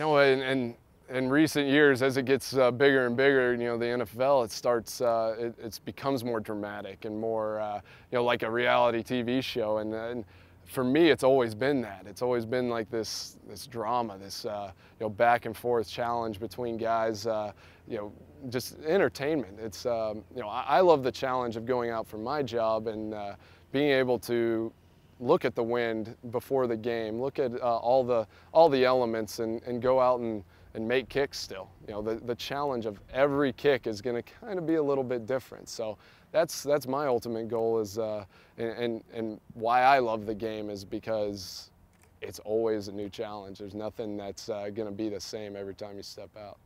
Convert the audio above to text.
You know, and, and in recent years, as it gets uh, bigger and bigger, you know, the NFL, it starts, uh, it it's becomes more dramatic and more, uh, you know, like a reality TV show. And, and, for me, it's always been that. It's always been like this, this drama, this, uh, you know, back and forth challenge between guys, uh, you know, just entertainment. It's, um, you know, I, I, love the challenge of going out for my job and uh, being able to look at the wind before the game, look at all the, all the elements and, and go out and, and make kicks still. You know, the, the challenge of every kick is going to kind of be a little bit different. So that's, that's my ultimate goal is, uh, and, and, and why I love the game is because it's always a new challenge. There's nothing that's uh, going to be the same every time you step out.